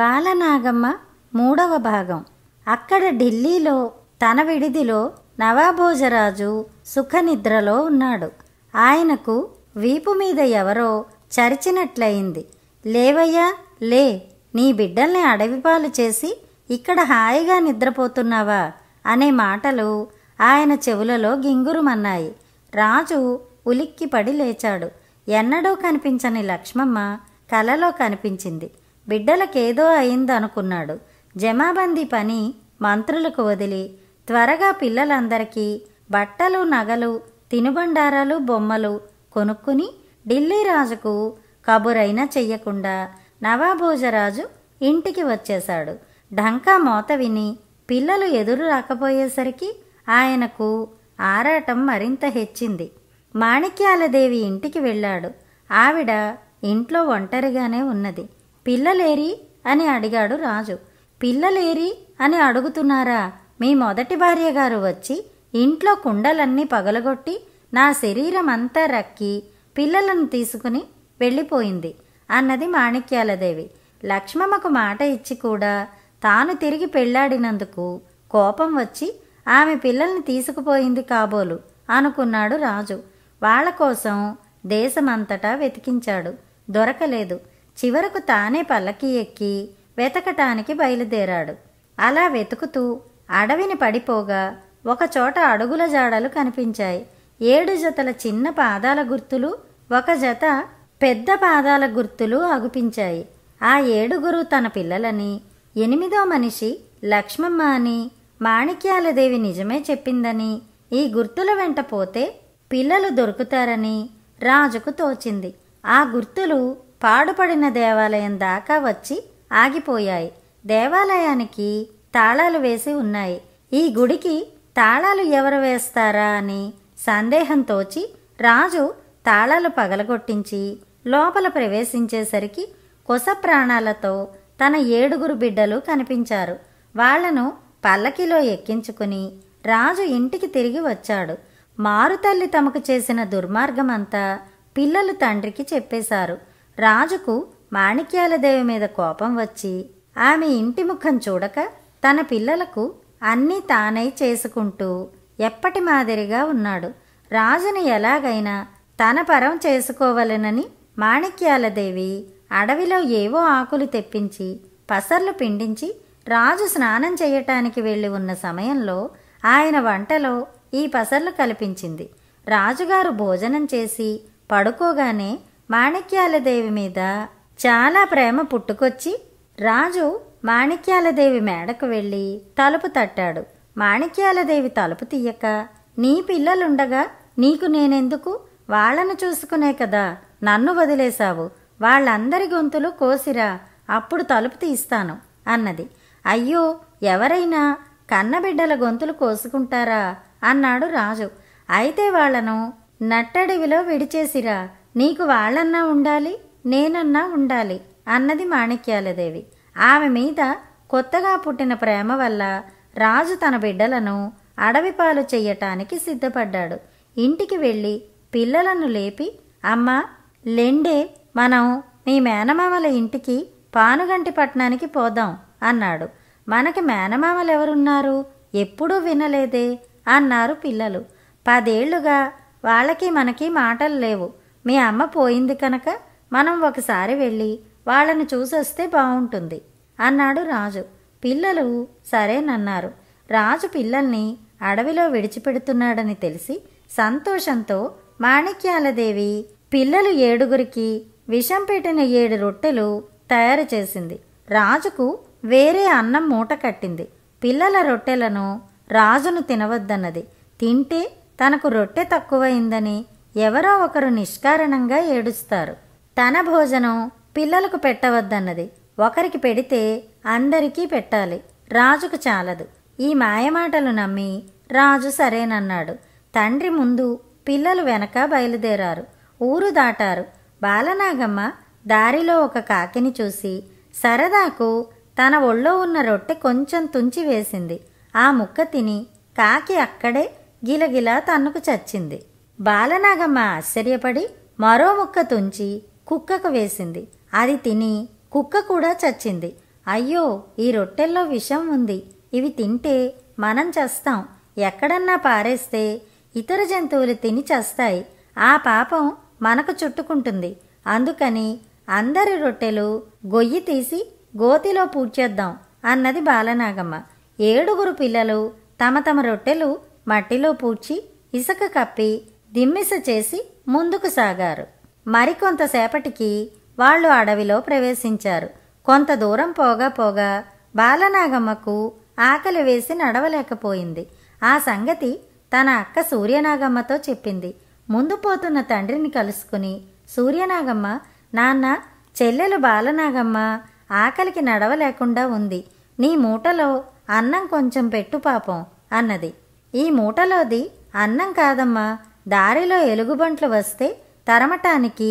బాలనాగమ్మ మూడవ భాగం. అక్కడ ఢిల్లీలో తన విడిదిలో నవాభోజరాజు సుఖనిద్రలో ఉన్నాడు. ఆయనకు వీపు మీద ఎవరో చరిచినట్లయింది. లేవయ్యా లే నీ బిడ్డల్ని అడవిపాలు చేసి ఇక్కడ హాయిగా నిద్రపోతున్నావా? అనే మాటలు ఆయన చెవులలో గింగురుమన్నాయి. రాజు ఉలిక్కిపడి లేచాడు. ఎన్నడూ కనిపించని లక్ష్మమ్మ కలలో కనిపించింది. బిడ్డలకేదో అయిందనుకున్నాడు. జమాబందీ పని మంత్రులకు వదిలి త్వరగా పిల్లలందరికీ బట్టలు నగలు తినుబండారాలు బొమ్మలు కొనుక్కుని ఢిల్లీ రాజుకు కబురైనా చెయ్యకుండా నవాభోజరాజు ఇంటికి వచ్చేశాడు. ఢంకా మోత విని పిల్లలు ఎదురు రాకపోయేసరికి ఆయనకు ఆరాటం మరింత హెచ్చింది. మాణిక్యాలదేవి ఇంటికి వెళ్ళాడు. ఆవిడ ఇంట్లో ఒంటరిగానే ఉన్నది. పిల్లలేరి అని అడిగాడు రాజు. పిల్లలేరి అని అడుగుతున్నారా? మీ మొదటి భార్య గారు వచ్చి ఇంట్లో కుండలన్నీ పగలగొట్టి నా శరీరం అంతా రక్కి పిల్లలను తీసుకుని వెళ్ళిపోయింది అన్నది మాణిక్యాలదేవి. లక్ష్మమ్మకు మాట ఇచ్చి కూడా తాను తిరిగి పెళ్ళాడినందుకు కోపం వచ్చి ఆమె పిల్లల్ని తీసుకుపోయింది కాబోలు అనుకున్నాడు రాజు. వాళ్ళ కోసం దేశమంతటా వెతికించాడు. దొరకలేదు. చివరకు తానే పల్లకి ఎక్కి వెతకటానికి బయలుదేరాడు. అలా వెతుకుతూ అడవిని పడిపోగా ఒకచోట అడుగుల జాడలు కనిపించాయి. ఏడు జతల చిన్న పాదాల గుర్తులు ఒక జత పెద్ద పాదాల గుర్తులు అగుపించాయి ఆ ఏడుగురు తన పిల్లలని ఎనిమిదో మనిషి లక్ష్మమ్మ అని మాణిక్యాలదేవి నిజమే చెప్పిందని ఈ గుర్తుల వెంట పోతే పిల్లలు దొరుకుతారని రాజుకు తోచింది. ఆ గుర్తులు పాడుపడిన దేవాలయం దాకా వచ్చి ఆగిపోయాయి. దేవాలయానికి తాళాలు వేసి ఉన్నాయి. ఈ గుడికి తాళాలు ఎవరు వేస్తారా అని సందేహం తోచి రాజు తాళాలు పగలగొట్టించి లోపల ప్రవేశించేసరికి కొస ప్రాణాలతో తన ఏడుగురు బిడ్డలు కనిపించారు. వాళ్ళను పల్లకిలో ఎక్కించుకుని రాజు ఇంటికి తిరిగి వచ్చాడు. మారుతల్లి తమకు చేసిన దుర్మార్గమంతా పిల్లలు తండ్రికి చెప్పేశారు. రాజుకు మాణిక్యాలదేవి మీద కోపం వచ్చి ఆమె ఇంటి ముఖం చూడక తన పిల్లలకు అన్నీ తానై చేసుకుంటూ ఎప్పటి మాదిరిగా ఉన్నాడు. రాజుని ఎలాగైనా తన పరం చేసుకోవలెనని మాణిక్యాలదేవి అడవిలో ఏవో ఆకులు తెప్పించి పసర్లు పిండించి రాజు స్నానం చేయటానికి వెళ్ళి ఉన్న సమయంలో ఆయన వంటలో ఈ పసర్లు కల్పించింది. రాజుగారు భోజనం చేసి పడుకోగానే మాణిక్యాలదేవి మీద చాలా ప్రేమ పుట్టుకొచ్చి రాజు మాణిక్యాలదేవి మేడకు వెళ్ళి తలుపు తట్టాడు. మాణిక్యాలదేవి తలుపు తీయక నీ పిల్లలుండగా నీకు నేనెందుకు? వాళ్ళను చూసుకునే కదా నన్ను వదిలేశావు. వాళ్ళందరి గొంతులు కోసిరా అప్పుడు తలుపు తీస్తాను అన్నది. అయ్యో ఎవరైనా కన్నబిడ్డల గొంతులు కోసుకుంటారా? అన్నాడు రాజు. అయితే వాళ్ళను నట్టడివిలో విడిచేసిరా నీకు వాళ్ళన్నా ఉండాలి నేనన్నా ఉండాలి అన్నది మాణిక్యాలదేవి. ఆమె మీద కొత్తగా పుట్టిన ప్రేమ వల్ల రాజు తన బిడ్డలను అడవిపాలు చెయ్యటానికి సిద్ధపడ్డాడు. ఇంటికి వెళ్ళి పిల్లలను లేపి అమ్మా లెండే మనం మీ మేనమామల ఇంటికి పానుగంటి పట్నానికి పోదాం అన్నాడు. మనకి మేనమామలెవరున్నారు? ఎప్పుడూ వినలేదే అన్నారు పిల్లలు. పదేళ్ళుగా వాళ్ళకి మనకి మాటలు లేవు. మీ అమ్మ పోయింది కనుక మనం ఒకసారి వెళ్ళి వాళ్ళని చూసొస్తే బాగుంటుంది అన్నాడు రాజు. పిల్లలు సరేనన్నారు రాజు పిల్లల్ని అడవిలో విడిచిపెడుతున్నాడని తెలిసి సంతోషంతో మాణిక్యాలదేవి పిల్లలు ఏడుగురికి విషం పెట్టిన ఏడు రొట్టెలు తయారు చేసింది. రాజుకు వేరే అన్నం మూట కట్టింది. పిల్లల రొట్టెలను రాజును తినవద్దన్నది. తింటే తనకు రొట్టె తక్కువైందని ఎవరో ఒకరు నిష్కారణంగా ఏడుస్తారు. తన భోజనం పిల్లలకు పెట్టవద్దన్నది. ఒకరికి పెడితే అందరికీ పెట్టాలి. రాజుకు చాలదు. ఈ మాయమాటలు నమ్మి రాజు సరేనన్నాడు. తండ్రి ముందు పిల్లలు వెనక బయలుదేరారు. ఊరు దాటారు. బాలనాగమ్మ దారిలో ఒక కాకిని చూసి సరదాకు తన ఒళ్ళో ఉన్న రొట్టె కొంచెం తుంచి వేసింది. ఆ ముక్క తిని కాకి అక్కడే గిలగిలా తన్నుకు చచ్చింది. బాలనాగమ్మ ఆశ్చర్యపడి మరో ముక్క తుంచి కుక్కకు వేసింది. అది తిని కుక్క కూడా చచ్చింది. అయ్యో ఈ రొట్టెల్లో విషం ఉంది. ఇవి తింటే మనం చస్తాం. ఎక్కడన్నా పారేస్తే ఇతర జంతువులు తిని చస్తాయి. ఆ పాపం మనకు చుట్టుకుంటుంది. అందుకని అందరి రొట్టెలు గొయ్యి తీసి గోతిలో పూడ్చేద్దాం అన్నది బాలనాగమ్మ. ఏడుగురు పిల్లలు తమ తమ రొట్టెలు మట్టిలో పూడ్చి ఇసుక కప్పి దిమ్మిస చేసి ముందుకు సాగారు. మరికొంతసేపటికి వాళ్ళు అడవిలో ప్రవేశించారు. కొంత దూరం పోగా పోగా బాలనాగమ్మకు ఆకలి వేసి నడవలేకపోయింది. ఆ సంగతి తన అక్క సూర్యనాగమ్మతో చెప్పింది. ముందు పోతున్న తండ్రిని కలుసుకుని సూర్యనాగమ్మ నాన్న చెల్లెలు బాలనాగమ్మ ఆకలికి నడవలేకుండా ఉంది. నీ మూటలో అన్నం కొంచెం పెట్టు పాపం అన్నది. ఈ మూటలోది అన్నం కాదమ్మా. దారిలో ఎలుగుబంట్లు వస్తే తరమటానికి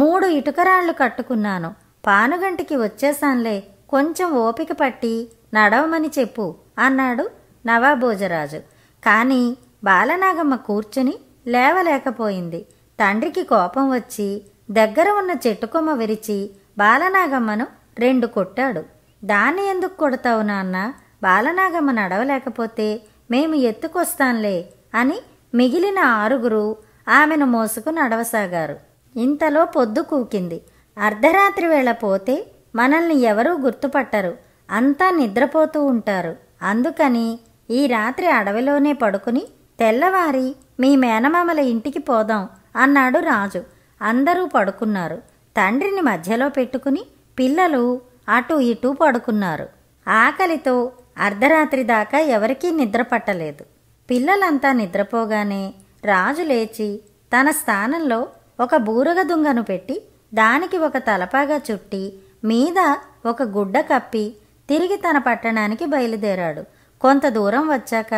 మూడు ఇటుకరాళ్ళు కట్టుకున్నాను. పానుగంటికి వచ్చేసాన్లే కొంచెం ఓపిక పట్టి నడవమని చెప్పు అన్నాడు నవాభోజరాజు కాని బాలనాగమ్మ కూర్చుని లేవలేకపోయింది. తండ్రికి కోపం వచ్చి దగ్గర ఉన్న చెట్టుకొమ్మ విరిచి బాలనాగమ్మను రెండు కొట్టాడు. దాన్ని ఎందుకు కొడతావు నాన్న? బాలనాగమ్మ నడవలేకపోతే మేము ఎత్తుకొస్తాంలే అని మిగిలిన ఆరుగురు ఆమెను మోసుకు నడవసాగారు. ఇంతలో పొద్దు కూకింది. అర్ధరాత్రి వేళ పోతే మనల్ని ఎవరూ గుర్తుపట్టరు. అంతా నిద్రపోతూ ఉంటారు. అందుకని ఈ రాత్రి అడవిలోనే పడుకుని తెల్లవారి మీ మేనమామల ఇంటికి పోదాం అన్నాడు రాజు. అందరూ పడుకున్నారు. తండ్రిని మధ్యలో పెట్టుకుని పిల్లలు అటు ఇటు పడుకున్నారు. ఆకలితో అర్ధరాత్రి దాకా ఎవరికీ నిద్ర పట్టలేదు పిల్లలంతా నిద్రపోగానే రాజు లేచి తన స్థానంలో ఒక బూరగ దుంగను పెట్టి దానికి ఒక తలపాగా చుట్టి మీద ఒక గుడ్డ కప్పి తిరిగి తన పట్టణానికి బయలుదేరాడు. కొంత దూరం వచ్చాక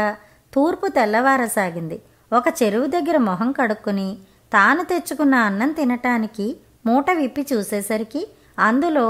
తూర్పు తెల్లవారసాగింది. ఒక చెరువు దగ్గర మొహం కడుక్కుని తాను తెచ్చుకున్న అన్నం తినటానికి మూట విప్పి చూసేసరికి అందులో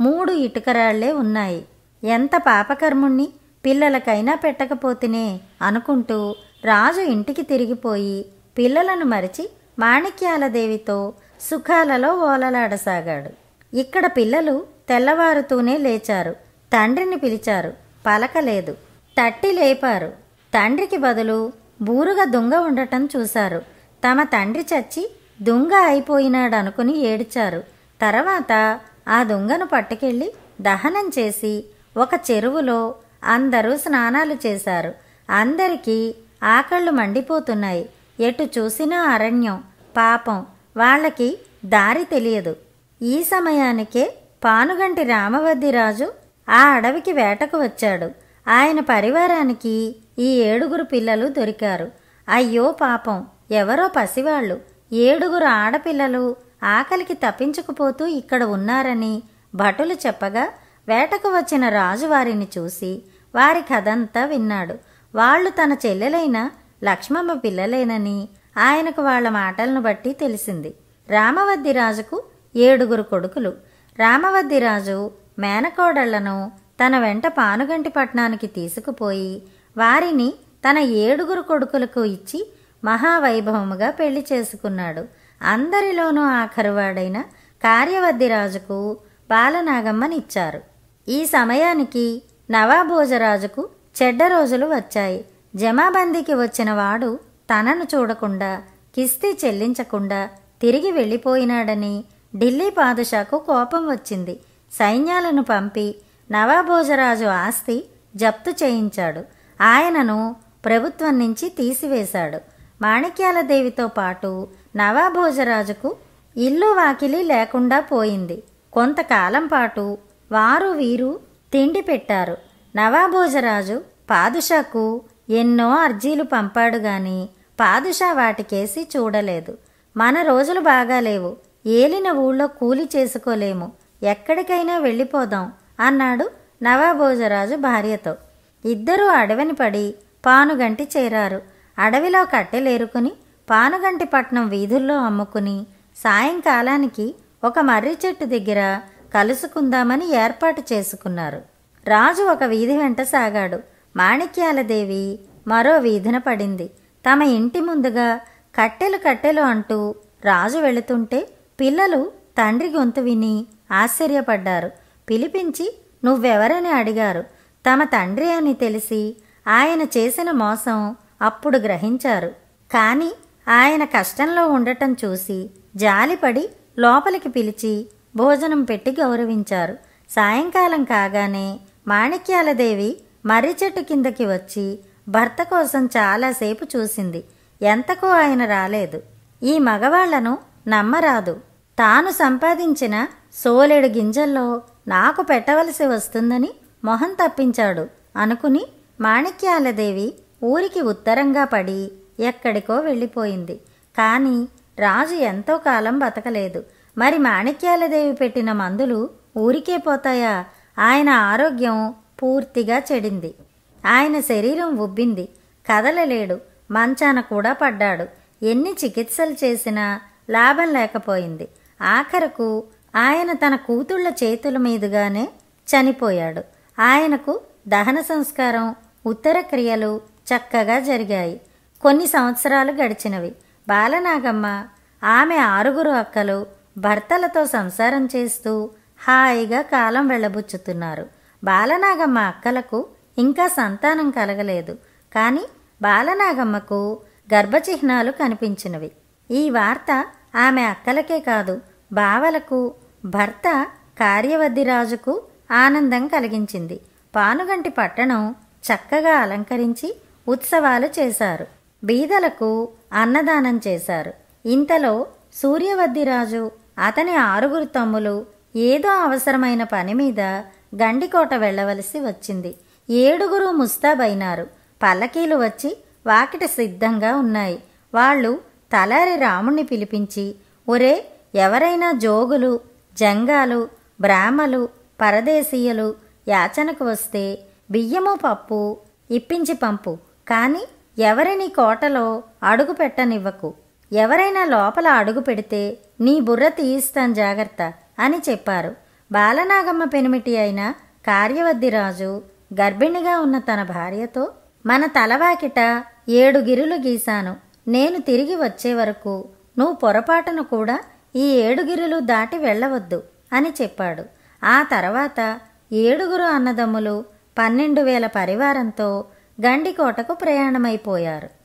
మూడు ఇటుకరాళ్ళే ఉన్నాయి. ఎంత పాపకర్ముణ్ణి! పిల్లలకైనా పెట్టకపోతేనే అనుకుంటూ రాజు ఇంటికి తిరిగిపోయి పిల్లలను మరిచి మాణిక్యాలదేవితో సుఖాలలో ఓలలాడసాగాడు. ఇక్కడ పిల్లలు తెల్లవారుతూనే లేచారు. తండ్రిని పిలిచారు. పలకలేదు తట్టి లేపారు. తండ్రికి బదులు బూరుగా దొంగ ఉండటం చూశారు. తమ తండ్రి చచ్చి దొంగ అయిపోయినాడనుకుని ఏడిచారు. తర్వాత ఆ దొంగను పట్టుకెళ్ళి దహనం చేసి ఒక చెరువులో అందరూ స్నానాలు చేశారు. అందరికీ ఆకళ్ళు మండిపోతున్నాయి. ఎటు చూసినా అరణ్యం పాపం వాళ్ళకి దారి తెలియదు. ఈ సమయానికే పానుగంటి రామవద్దిరాజు ఆ అడవికి వేటకు వచ్చాడు. ఆయన పరివారానికి ఈ ఏడుగురు పిల్లలు దొరికారు. అయ్యో పాపం ఎవరో పసివాళ్ళు. ఏడుగురు ఆడపిల్లలు ఆకలికి తప్పించుకుపోతూ ఇక్కడ ఉన్నారని భటులు చెప్పగా వేటకు వచ్చిన రాజు వారిని చూసి వారి కథంతా విన్నాడు. వాళ్ళు తన చెల్లెలైన లక్ష్మమ్మ పిల్లలేనని ఆయనకు వాళ్ళ మాటలను బట్టి తెలిసింది. రామవద్దిరాజుకు ఏడుగురు కొడుకులు. రామవద్దిరాజు మేనకోడళ్ళను తన వెంట పానుగంటి పట్నానికి తీసుకుపోయి వారిని తన ఏడుగురు కొడుకులకు ఇచ్చి మహావైభవముగా పెళ్ళి చేసుకున్నాడు. అందరిలోనూ ఆఖరువాడైన కార్యవద్దిరాజుకు బాలనాగమ్మనిచ్చారు. ఈ సమయానికి నవాభోజరాజుకు చెడ్డ రోజులు వచ్చాయి. జమాబందీకి వచ్చిన వాడు తనను చూడకుండా కిస్తీ చెల్లించకుండా తిరిగి వెళ్ళిపోయినాడని ఢిల్లీ పాదుషాకు కోపం వచ్చింది. సైన్యాలను పంపి నవాభోజరాజు ఆస్తి జప్తు చేయించాడు. ఆయనను ప్రభుత్వం నుంచి తీసివేశాడు. మాణిక్యాలదేవితో పాటు నవాభోజరాజుకు ఇల్లు వాకిలి లేకుండా పోయింది. కొంతకాలం పాటు వారు వీరు తిండి పెట్టారు. నవాభోజరాజు పాదుషాకు ఎన్నో అర్జీలు పంపాడు గాని పాదుషా వాటికేసి చూడలేదు. మన రోజులు బాగాలేవు ఏలిన ఊళ్ళో కూలి చేసుకోలేము. ఎక్కడికైనా వెళ్ళిపోదాం అన్నాడు నవాభోజరాజు భార్యతో. ఇద్దరూ అడవిని పడి పానుగంటి చేరారు. అడవిలో కట్టెలేరుకుని పానుగంటి పట్నం వీధుల్లో అమ్ముకుని సాయంకాలానికి ఒక మర్రి చెట్టు దగ్గర కలుసుకుందామని ఏర్పాటు చేసుకున్నారు. రాజు ఒక వీధి వెంట సాగాడు. మాణిక్యాలదేవి మరో వీధిన పడింది. తమ ఇంటి ముందుగా కట్టెలు కట్టెలు అంటూ రాజు వెళుతుంటే పిల్లలు తండ్రి గొంతు విని ఆశ్చర్యపడ్డారు. పిలిపించి నువ్వెవరని అడిగారు. తమ తండ్రి అని తెలిసి ఆయన చేసిన మోసం అప్పుడు గ్రహించారు. కాని ఆయన కష్టంలో ఉండటం చూసి జాలిపడి లోపలికి పిలిచి భోజనం పెట్టి గౌరవించారు. సాయంకాలం కాగానే మాణిక్యాలదేవి మర్రి చెట్టు కిందకి వచ్చి భర్త కోసం చాలాసేపు చూసింది. ఎంతకో ఆయన రాలేదు. ఈ మగవాళ్ళను నమ్మరాదు. తాను సంపాదించిన సోలెడు గింజల్లో నాకు పెట్టవలసి వస్తుందని మొహం తప్పించాడు అనుకుని మాణిక్యాలదేవి ఊరికి ఉత్తరంగా పడి ఎక్కడికో వెళ్ళిపోయింది. కానీ రాజు ఎంతో కాలం బతకలేదు. మరి మాణిక్యాలదేవి పెట్టిన మందులు ఊరికే పోతాయా? ఆయన ఆరోగ్యం పూర్తిగా చెడింది. ఆయన శరీరం ఉబ్బింది. కదలలేడు. మంచాన కూడా పడ్డాడు. ఎన్ని చికిత్సలు చేసినా లాభం లేకపోయింది. ఆఖరకు ఆయన తన కూతుళ్ళ చేతుల మీదుగానే చనిపోయాడు. ఆయనకు దహన సంస్కారం ఉత్తర క్రియలు చక్కగా జరిగాయి. కొన్ని సంవత్సరాలు గడిచినవి. బాలనాగమ్మ ఆమె ఆరుగురు అక్కలు భర్తలతో సంసారం చేస్తూ హాయిగా కాలం వెళ్ళబుచ్చుతున్నారు. బాలనాగమ్మ అక్కలకు ఇంకా సంతానం కలగలేదు. కానీ బాలనాగమ్మకు గర్భచిహ్నాలు కనిపించినవి. ఈ వార్త ఆమె అక్కలకే కాదు బావలకు భర్త కార్యవద్దిరాజుకు ఆనందం కలిగించింది. పానుగంటి పట్టణం చక్కగా అలంకరించి ఉత్సవాలు చేశారు. బీదలకు అన్నదానం చేశారు. ఇంతలో సూర్యవద్దిరాజు అతని ఆరుగురు తమ్ములు ఏదో అవసరమైన పని మీద గండికోట వెళ్ళవలసి వచ్చింది. ఏడుగురు ముస్తాబైనారు. పల్లకీలు వచ్చి వాకిట సిద్ధంగా ఉన్నాయి. వాళ్ళు తలారి రాముణ్ణి పిలిపించి ఒరే ఎవరైనా జోగులు జంగాలు బ్రాహ్మలు పరదేశీయులు యాచనకు వస్తే బియ్యము పప్పు ఇప్పించి పంపు. కానీ ఎవరిని కోటలో అడుగు పెట్టనివ్వకు. ఎవరైనా లోపల అడుగు పెడితే నీ బుర్ర తీయిస్తాను జాగ్రత్త అని చెప్పారు. బాలనాగమ్మ పెనిమిటి అయిన కార్యవద్దిరాజు గర్భిణిగా ఉన్న తన భార్యతో మన తలవాకిట ఏడు గిరులు గీశాను. నేను తిరిగి వచ్చే వరకు నువ్వు పొరపాటును కూడా ఈ ఏడుగిరులు దాటి వెళ్ళవద్దు అని చెప్పాడు. ఆ తర్వాత ఏడుగురు అన్నదమ్ములు పన్నెండు వేల పరివారంతో గండికోటకు ప్రయాణమైపోయారు.